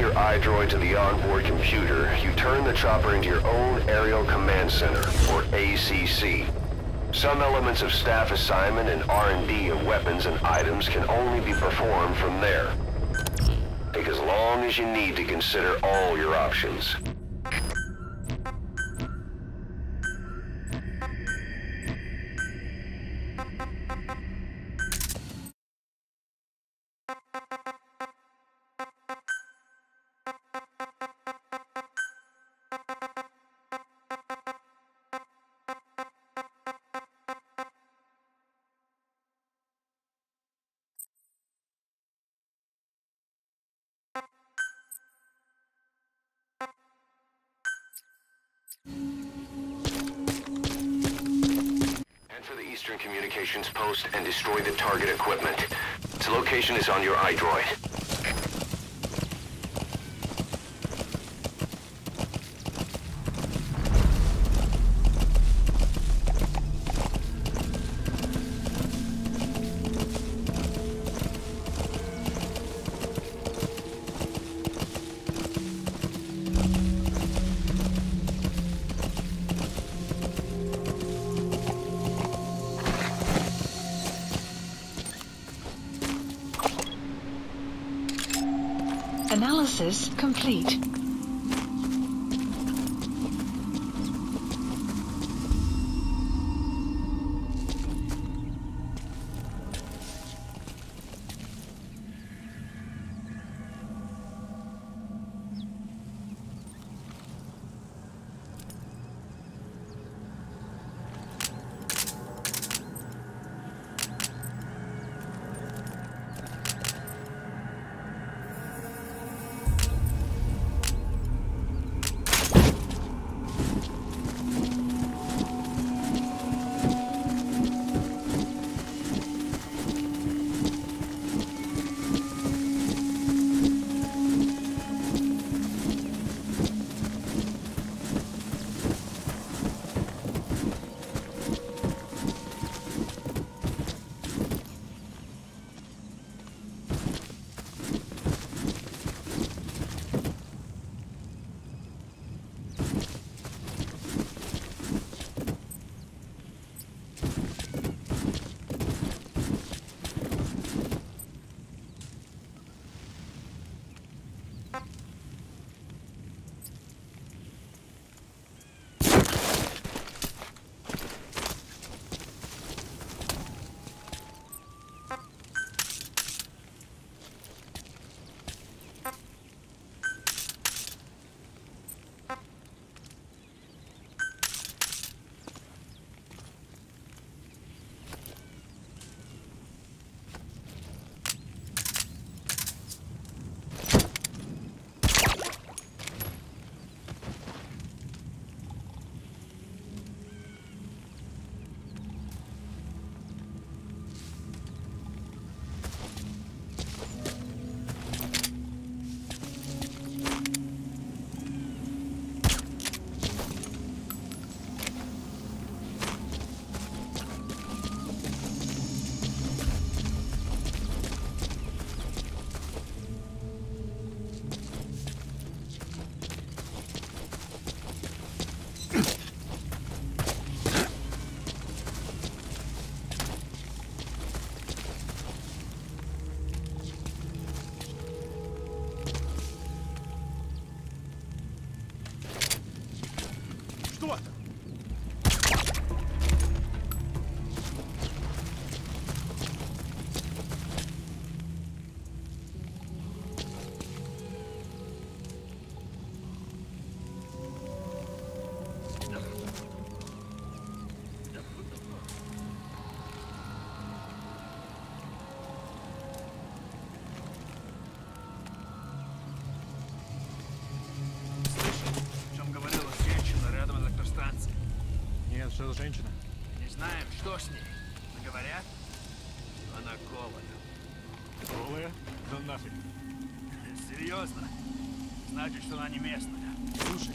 Your iDroid to the onboard computer, you turn the chopper into your own Aerial Command Center, or ACC. Some elements of staff assignment and R&D of weapons and items can only be performed from there. Take as long as you need to consider all your options. Eastern Communications Post and destroy the target equipment. Its location is on your iDroid. Analysis complete. Нет, что за женщина? Не знаем, что с ней. Но говорят, она голая. Голая? Да нафиг. Серьезно? Значит, что она не местная. Слушай,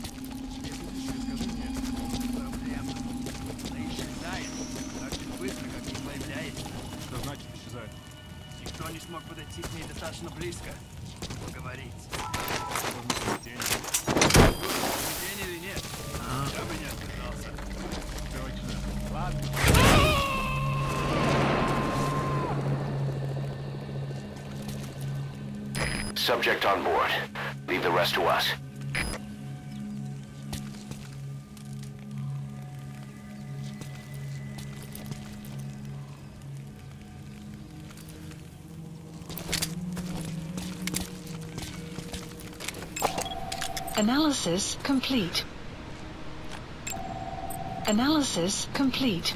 если еще скажи мне. Проблема. Она исчезает так же быстро, как и появляется. Что значит исчезает? Никто не смог подойти к ней достаточно близко. Subject on board. Leave the rest to us. Analysis complete. Analysis complete.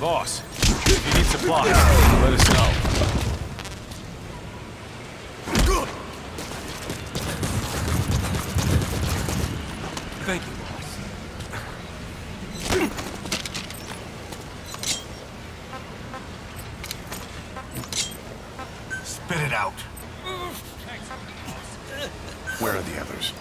Boss, if you need supplies, let us know. Thank you, boss. Spit it out. Where are the others?